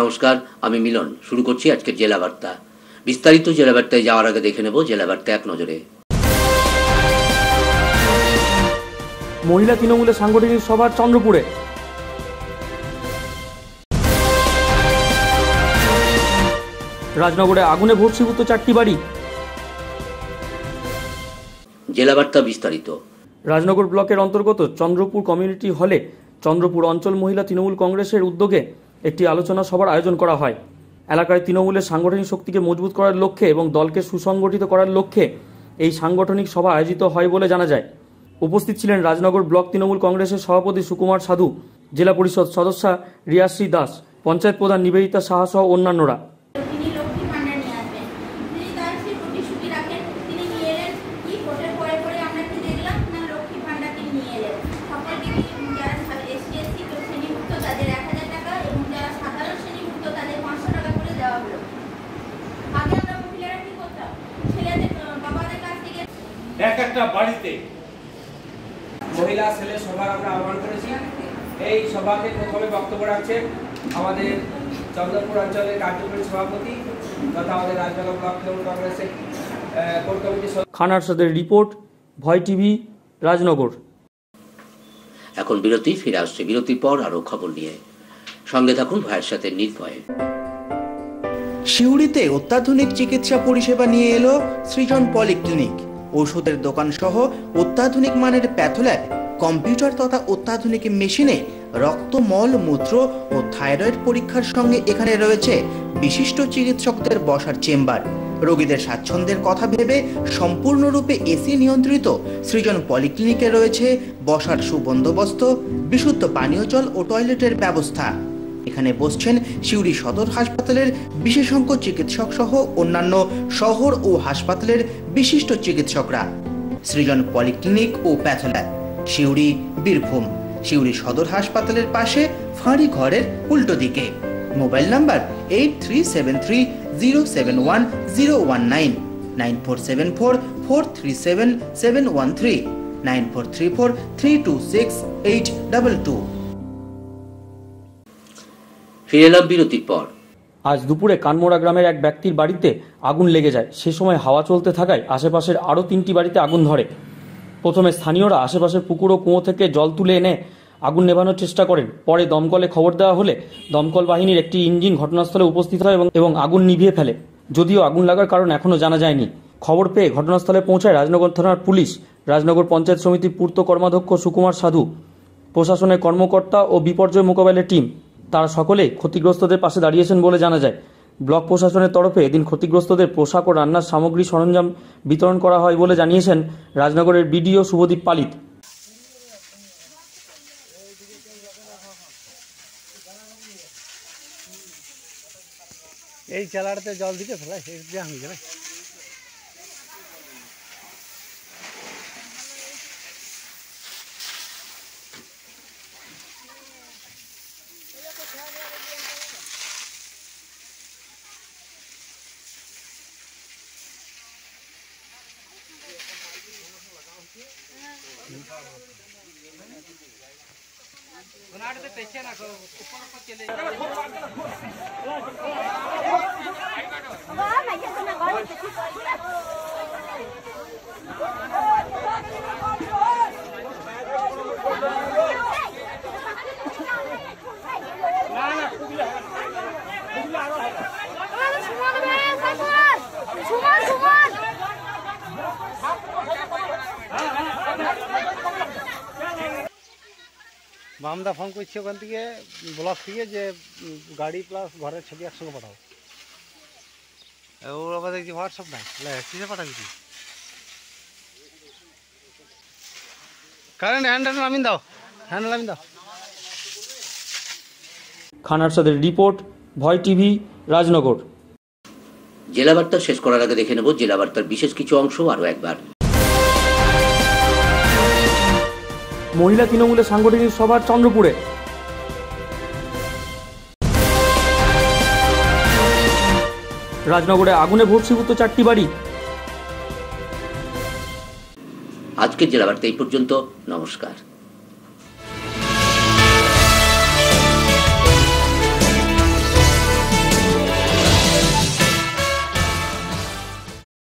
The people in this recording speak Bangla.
নমস্কার আমি মিলন। শুরু করছি আজকের জেলা বার্তা বিস্তারিত জেলা বার্তায় যাওয়ার আগে দেখে নেব জেলা বার্তা এক নজরে। মহিলা তৃণমূলের সাংগঠনিক সভা চন্দ্রপুরে। রাজনগরে আগুনে ভর্ষীভূত চারটি বাড়ি। জেলা বার্তা বিস্তারিত। রাজনগর ব্লকের অন্তর্গত চন্দ্রপুর কমিউনিটি হলে চন্দ্রপুর অঞ্চল মহিলা তৃণমূল কংগ্রেসের উদ্যোগে একটি আলোচনা সভার আয়োজন করা হয়। এলাকায় তৃণমূলের সাংগঠনিক শক্তিকে মজবুত করার লক্ষ্যে এবং দলকে সুসংগঠিত করার লক্ষ্যে এই সাংগঠনিক সভা আয়োজিত হয় বলে জানা যায়। উপস্থিত ছিলেন রাজনগর ব্লক তৃণমূল কংগ্রেসের সভাপতি সুকুমার সাধু, জেলা পরিষদ সদস্যা রিয়াশ্রী দাস, পঞ্চায়েত প্রধান নিবেদিতা সাহা সহ অন্যান্যরা। এক একটা বাড়িতে। মহিলা ছেলে সভার আমরা আহ্বান করেছি। এই সভাতে প্রথমে বক্তব্য রাখছেন আমাদের চন্দ্রপুর অঞ্চলের কার্যকরী সভাপতি তথা আমাদের রাজনগর ব্লক তৃণমূল কংগ্রেসের আহ, কোর কমিটির সদস্য। খান রিপোর্ট ভয় টিভি রাজনগর। এখন বিরতি ফিরে আসছে বিরতির পর আরও খবর নিয়ে। সঙ্গে থাকুন ভাইয়ের সাথে নির্ভয়ে। সিউড়িতে অত্যাধুনিক চিকিৎসা পরিষেবা নিয়ে এলো সৃজন পলিক্লিনিক। ওষুধের দোকান সহ অত্যাধুনিক মানের প্যাথোল্যাব, কম্পিউটার তথা অত্যাধুনিক মেশিনে রক্ত মল মূত্র ও থাইরয়েড পরীক্ষার সঙ্গে এখানে রয়েছে বিশিষ্ট চিকিৎসকদের বসার চেম্বার। রোগীদের স্বাচ্ছন্দ্যের কথা ভেবে সম্পূর্ণরূপে এসি নিয়ন্ত্রিত সৃজন পলিক্লিনিকে রয়েছে বসার সুবন্দোবস্ত, বিশুদ্ধ পানীয় জল ও টয়লেটের ব্যবস্থা। এখানে বসছেন সিউড়ি সদর হাসপাতালের বিশেষজ্ঞ চিকিৎসক সহ অন্যান্য শহর ও হাসপাতালের বিশিষ্ট চিকিৎসকরা। সৃজন পলিক্লিনিক ও প্যাথোল্যাব সিউড়ি, বীরভূম। সিউড়ি সদর হাসপাতালের পাশে ফাঁড়ি ঘরের উল্টো দিকে। Mobile number eight three seven three zero seven one zero one nine nine four seven four four three seven seven one three, nine four three four three two six eight double two. ফিরে এলাম বিরতির পর। আজ দুপুরে কানমোড়া গ্রামের এক ব্যক্তির বাড়িতে আগুন লেগে যায়। সে সময় হাওয়া চলতে থাকায় আশেপাশের আরও তিনটি বাড়িতে আগুন ধরে। প্রথমে স্থানীয়রা আশেপাশের পুকুর ও কুয়ো থেকে জল তুলে এনে আগুন নেভানোর চেষ্টা করেন। পরে দমকলে খবর দেওয়া হলে দমকল বাহিনীর একটি ইঞ্জিন ঘটনাস্থলে উপস্থিত হয় এবং আগুন নিভিয়ে ফেলে। যদিও আগুন লাগার কারণ এখনও জানা যায়নি। খবর পেয়ে ঘটনাস্থলে পৌঁছায় রাজনগর থানার পুলিশ, রাজনগর পঞ্চায়েত সমিতির পূর্ত কর্মাধ্যক্ষ সুকুমার সাধু, প্রশাসনের কর্মকর্তা ও বিপর্যয় মোকাবেলার টিম। তারা সকলে ক্ষতিগ্রস্তদের পাশে দাঁড়িয়েছেন বলে জানা যায়। ব্লক প্রশাসনের তরফে এদিন ক্ষতিগ্রস্তদের পোশাক ও রান্নার সামগ্রী সরঞ্জাম বিতরণ করা হয় বলে জানিয়েছেন রাজনগরের বিডিও শুভদীপ পালিত। এই চালাটাতে জল দিতে ফেলে এই যে আমি গেলে সুমন মামদা ফোন করছি ওখান থেকে ব্লক থেকে যে গাড়ি প্লাস ঘরের ছবি একসঙ্গে পাঠাও। ওর আবার দেখছি হোয়াটসঅ্যাপ নাই। কিসে পাঠাবি তুই? কারেন্ট হ্যান্ডেল নামিন দাও। হ্যান্ডেল নামিন দাও। খান আরশাদের রিপোর্ট ভয় টিভি রাজনগর। জেলা বার্তা শেষ করার আগে দেখে নেব জেলা বার্তার বিশেষ কিছু অংশ আরও একবার। মহিলা তৃণমূলের সাংগঠনিক সভা চন্দ্রপুরে। রাজনগরে আগুনে ভর্ষীভূত চারটি বাড়ি। আজকের জেলা বার্তা এই পর্যন্ত। নমস্কার।